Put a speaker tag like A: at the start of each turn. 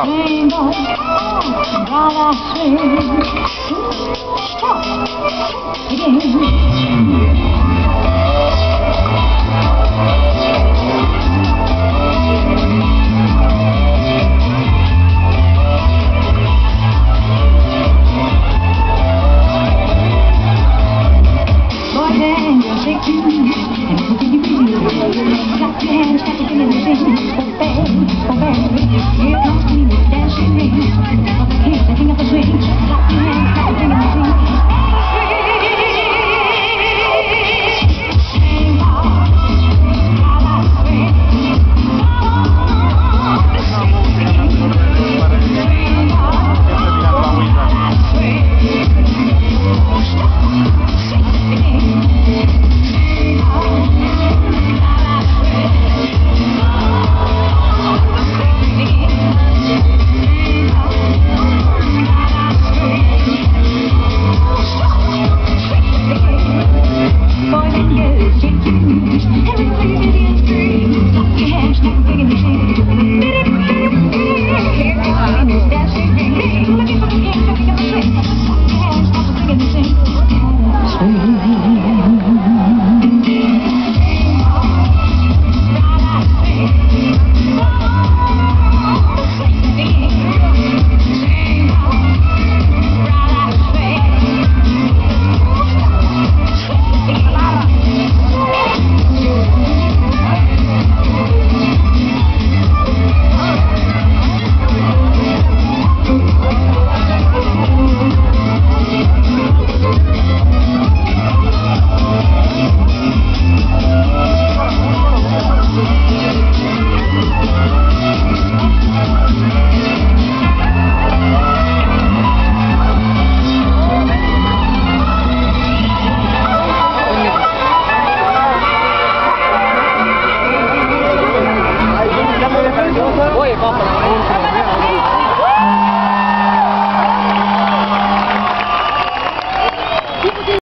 A: Stop. Stop.